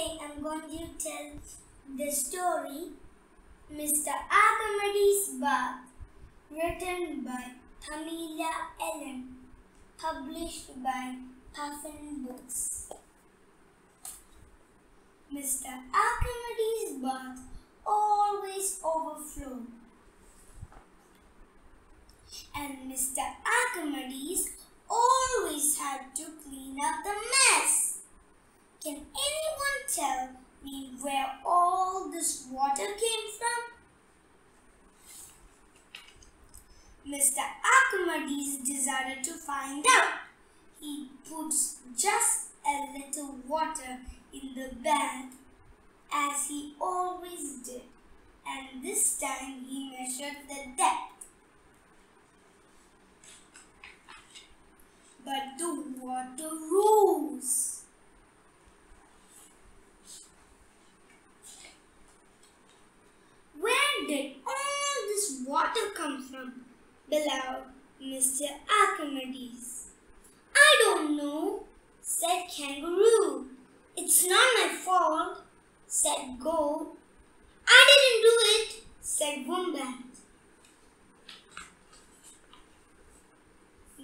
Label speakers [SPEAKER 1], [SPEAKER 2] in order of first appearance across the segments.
[SPEAKER 1] Today I'm going to tell the story Mr. Archimedes' Bath, written by Pamela Allen, published by Puffin Books. Mr. Archimedes' bath always overflowed, and Mr. Archimedes always had to clean up the mess. Can anyone tell me where all this water came from? Mr. Archimedes decided to find out. He puts just a little water in the bath as he always did, and this time he measured the depth. But the water rose. Where did all this water come from? Bellowed Mr. Archimedes. I don't know, said Kangaroo. It's not my fault, said Goat. I didn't do it, said Wombat.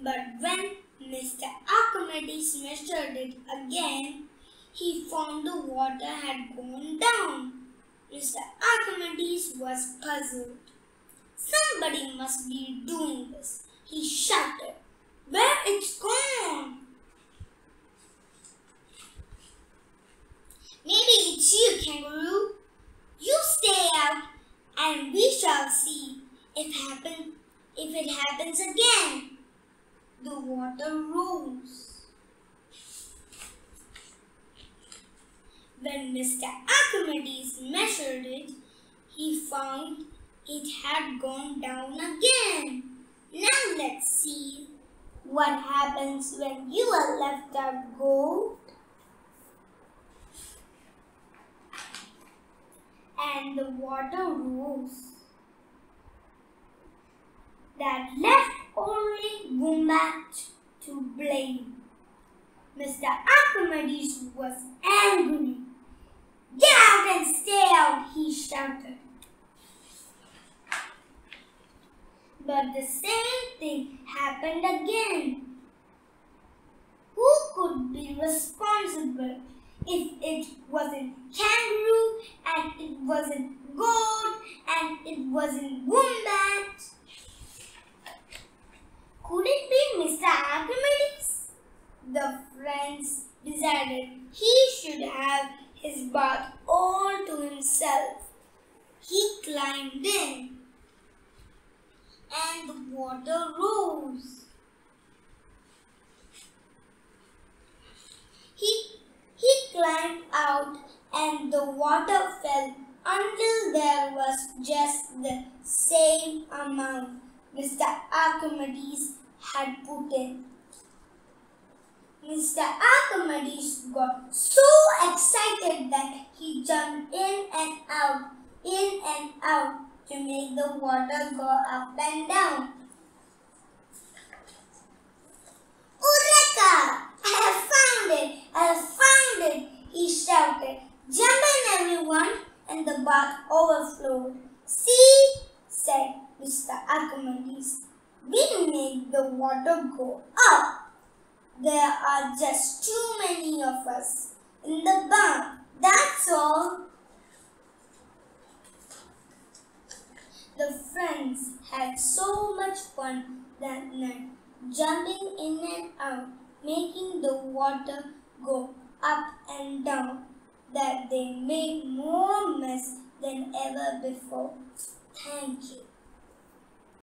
[SPEAKER 1] But when Mr. Archimedes measured it again, he found the water had gone down. Mr. Archimedes was puzzled. Must be doing this. He shouted. Where it's gone? Maybe it's you, kangaroo. You stay out and we shall see if happen if it happens again. The water rose. When Mr. Archimedes measured it, he found it had gone down again. Now let's see what happens when you are left out Goat. And the water rose. That left only Wombat to blame. Mr. Archimedes was angry. Get out and stay out, he shouted. But the same thing happened again. Who could be responsible if it wasn't kangaroo and it wasn't goat and it wasn't wombat? Could it be Mr. Archimedes? The friends decided he should have his bath all to himself. He climbed in and the water rose. He, he climbed out and the water fell until there was just the same amount Mr. Archimedes had put in. Mr. Archimedes got so excited that he jumped in and out, in and out to make the water go up and down. Eureka! I have found it! I have found it! He shouted. Jump in everyone! And the bath overflowed. See? said Mr. Archimedes. We made the water go up. There are just too many of us in the bath. That's all. The friends had so much fun that night, jumping in and out, making the water go up and down, that they made more mess than ever before. Thank you.